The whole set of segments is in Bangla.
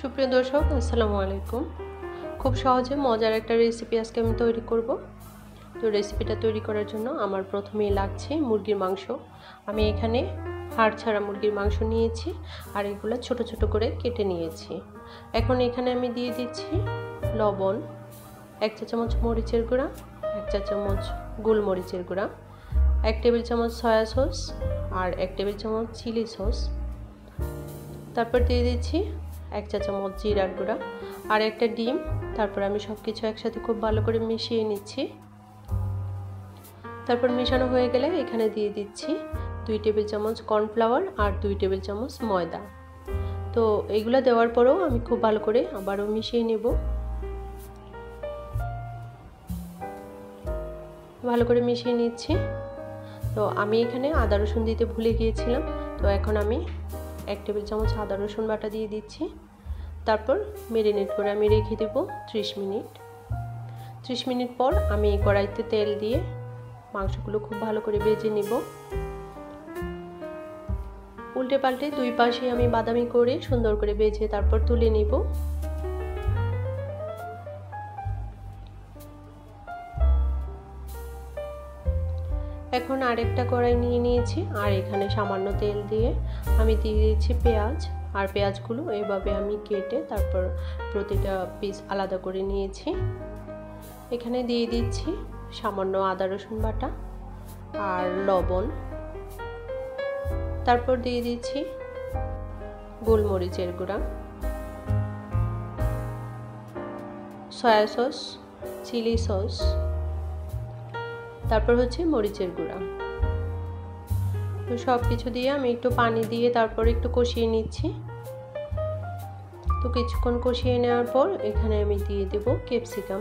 সুপ্রিয় দর্শক, আসসালামু আলাইকুম। খুব সহজে মজার একটা রেসিপি আজকে আমি তৈরি করব। তো রেসিপিটা তৈরি করার জন্য আমার প্রথমেই লাগছে মুরগির মাংস। আমি এখানে হাড় ছাড়া মুরগির মাংস নিয়েছি আর এগুলো ছোট ছোট করে কেটে নিয়েছি। এখন এখানে আমি দিয়ে দিচ্ছি লবণ, এক চা চামচ মরিচের গুঁড়া, এক চা চামচ গোলমরিচের গুঁড়া, এক টেবিল চামচ সয়া সস আর এক টেবিল চামচ চিলি সস তারপর দিয়ে দিচ্ছি এক চা চামচ জিরার গুঁড়া আর একটা ডিম। তারপর আমি সব কিছু একসাথে খুব ভালো করে মিশিয়ে নিচ্ছি। তারপর মেশানো হয়ে গেলে এখানে দিয়ে দিচ্ছি দুই টেবিল চামচ কর্নফ্লাওয়ার আর দুই টেবিল চামচ ময়দা। তো এগুলো দেওয়ার পরেও আমি খুব ভালো করে আবারও মিশিয়ে নেব। ভালো করে মিশিয়ে নিচ্ছি। তো আমি এখানে আদা রসুন দিতে ভুলে গিয়েছিলাম। তো এখন আমি এক টেবিল চামচ আদা, রসুন বাটা দিয়ে দিচ্ছি। তারপর মেরিনেট করে আমি রেখে দেব ত্রিশ মিনিট। ত্রিশ মিনিট পর আমি কড়াইতে তেল দিয়ে মাংসগুলো খুব ভালো করে ভেজে নেব। উল্টে পাল্টে দুই পাশে আমি বাদামি করে সুন্দর করে ভেজে তারপর তুলে নেব। এখন আরেকটা কড়াই নিয়ে নিয়েছি, আর এখানে সামান্য তেল দিয়ে আমি দিয়ে দিয়েছি পেঁয়াজ, আর পেঁয়াজগুলো এইভাবে আমি কেটে তারপর প্রতিটা পিস আলাদা করে নিয়েছি। এখানে দিয়ে দিচ্ছি সামান্য আদা রসুন বাটা আর লবণ। তারপর দিয়ে দিচ্ছি গোলমরিচের গুঁড়া। সয়া সস, চিলি সস তারপর হচ্ছে মরিচের গুঁড়া। তো সব কিছু দিয়ে আমি একটু পানি দিয়ে তারপর একটু কষিয়ে নিচ্ছি। তো কিছুক্ষণ কষিয়ে নেওয়ার পর এখানে আমি দিয়ে দেব ক্যাপসিকাম।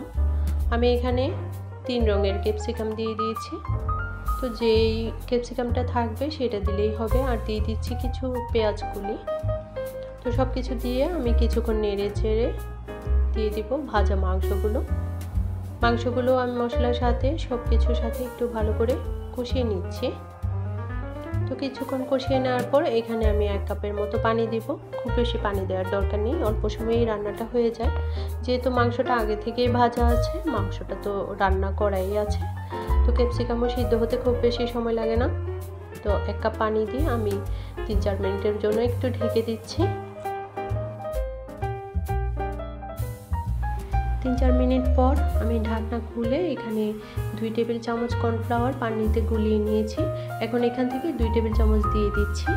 আমি এখানে তিন রঙের ক্যাপসিকাম দিয়ে দিয়েছি। তো যেই ক্যাপসিকামটা থাকবে সেটা দিলেই হবে। আর দিয়ে দিচ্ছি কিছু পেঁয়াজ কুলি। তো সব কিছু দিয়ে আমি কিছুক্ষণ নেড়ে চেড়ে দিয়ে দিব ভাজা মাংসগুলো। মাংসগুলো আমি মশলার সাথে সব কিছুর সাথে একটু ভালো করে কষিয়ে নিচ্ছি। তো কিছুক্ষণ কষিয়ে নেওয়ার পর এখানে আমি এক কাপের মতো পানি দিব। খুব বেশি পানি দেওয়ার দরকার নেই, অল্প সময়েই রান্নাটা হয়ে যায়। যেহেতু মাংসটা আগে থেকেই ভাজা আছে, মাংসটা তো রান্না করাই আছে। তো ক্যাপসিকামও সিদ্ধ হতে খুব বেশি সময় লাগে না। তো এক কাপ পানি দিয়ে আমি তিন চার মিনিটের জন্য একটু ঢেকে দিচ্ছি। তিন চার মিনিট পর আমি ঢাকনা খুলে এখানে দুই টেবিল চামচ কর্নফ্লাওয়ার পানিতে গুলিয়ে নিয়েছি। এখন এখান থেকে দুই টেবিল চামচ দিয়ে দিচ্ছি।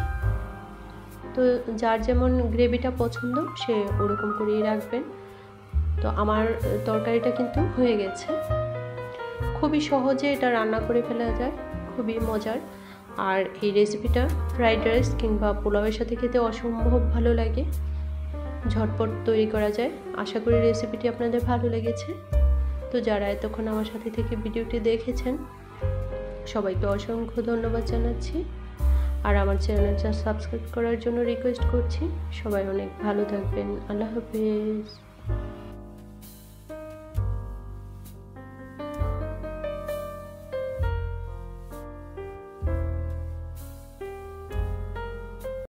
তো যার যেমন গ্রেভিটা পছন্দ, সে ওরকম করেই রাখবেন। তো আমার তরকারিটা কিন্তু হয়ে গেছে। খুবই সহজে এটা রান্না করে ফেলা যায়, খুবই মজার। আর এই রেসিপিটা ফ্রাইড রাইস কিংবা পোলাওয়ের সাথে খেতে অসম্ভব ভালো লাগে। ঝটপট তৈরি করা যায়। আশা করি রেসিপিটি আপনাদের ভালো লেগেছে। তো যারা এতক্ষণ আমার সাথে থেকে ভিডিওটি দেখেছেন, সবাইকে অসংখ্য ধন্যবাদ জানাচ্ছি। আর আমার চ্যানেলটা সাবস্ক্রাইব করার জন্য রিকোয়েস্ট করছি। সবাই অনেক ভালো থাকবেন। আল্লাহ হাফেজ।